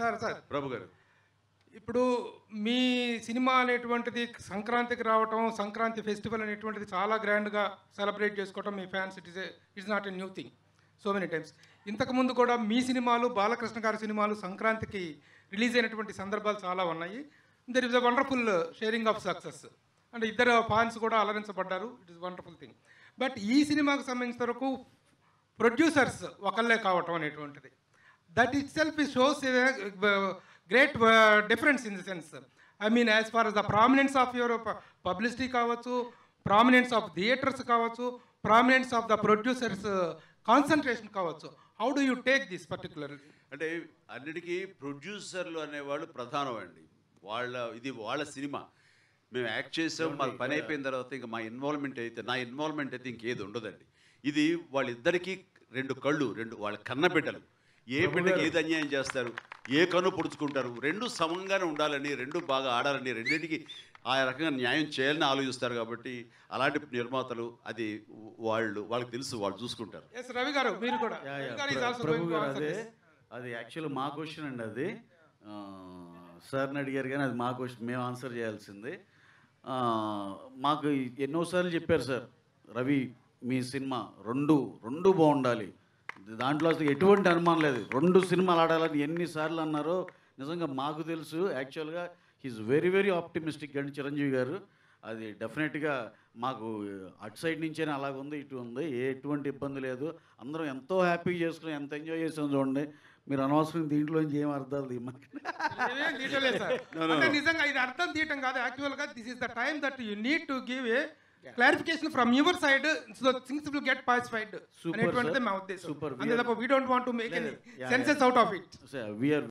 Sir sir. Prabhu garu ఇప్పుడు మీ cinema అనేటువంటిది సంక్రాంతికి రావటం సంక్రాంతి ఫెస్టివల్ అనేటువంటిది చాలా గ్రాండ్గా సెలబ్రేట్ చేసుకోవటం మీ fans it is it's not a new thing so many times. ఇంతకుముందు కూడా మీ సినిమాలు బాలకృష్ణ గారి సినిమాలు సంక్రాంతికి రిలీజ్ అయినటువంటి సందర్భాలు చాలా ఉన్నాయి. There is a wonderful sharing of success అంటే ఇద్దరు ఫ్యాన్స్ కూడా అలరించబడ్డారు. It is wonderful thing but ఈ సినిమాకు సంబంధించిన వరకు ప్రొడ్యూసర్స్ ఒకళ్ళే కావటం అనేటువంటిది. That itself shows great difference in the sense I mean as far as the prominence of your publicity కావచ్చు ప్రామినెన్స్ ఆఫ్ థియేటర్స్ కావచ్చు prominence of the producers concentration కావచ్చు. How do you take this particular అంటే అన్నిటికీ ప్రొడ్యూసర్లు అనేవాళ్ళు ప్రధానం అండి వాళ్ళ ఇది వాళ్ళ సినిమా. మేము యాక్ట్ చేసాం మాకు పని అయిపోయిన తర్వాత ఇంకా మా ఇన్వాల్వ్మెంట్ అయితే నా ఇన్వాల్వ్మెంట్ అయితే ఇంకేది ఉండదండి. ఇది వాళ్ళిద్దరికీ రెండు కళ్ళు రెండు వాళ్ళ కన్నబిడ్డలు. ఏ బిడ్డకి ఏది అన్యాయం చేస్తారు? ఏ కన్ను పొడుచుకుంటారు? రెండు సమంగానే ఉండాలని రెండు బాగా ఆడాలని రెండింటికి ఆ రకంగా న్యాయం చేయాలని ఆలోచిస్తారు కాబట్టి అలాంటి నిర్మాతలు అది వాళ్ళు వాళ్ళకి తెలుసు వాళ్ళు చూసుకుంటారు. రవి గారు మీరు కూడా. అదే. అది యాక్చువల్ మా క్వశ్చన్ అండి అది. సార్ని అడిగారు కానీ అది మా క్వశ్చన్ మేము ఆన్సర్ చేయాల్సిందే. మాకు ఎన్నోసార్లు చెప్పారు సార్ రవి మీ సినిమా రెండు రెండు బాగుండాలి. దాంట్లో అసలు ఎటువంటి అనుమానం లేదు. రెండు సినిమాలు ఆడాలని ఎన్నిసార్లు అన్నారో నిజంగా మాకు తెలుసు. యాక్చువల్గా హీస్ వెరీ వెరీ ఆప్టిమిస్టిక్ అండి చిరంజీవి గారు. అది డెఫినెట్గా మాకు అటు సైడ్ నుంచేనే అలాగ ఉంది ఇటు ఉంది. ఎటువంటి ఇబ్బంది లేదు. అందరం ఎంతో హ్యాపీ చేసుకుని ఎంత ఎంజాయ్ చేసాం చూడండి. మీరు అనవసరం దీంట్లో నుంచి ఏం అర్థాలు తీయమంటే నిజంగా ఇది అర్థం తీయటం కాదు. యాక్చువల్గా this is the time that you need to give a clarification from your side so things will get pacified Super, అనేటువంటిది. మా ఉద్దేశం Super. అంతే తప్ప we don't want to make any senses out of it we are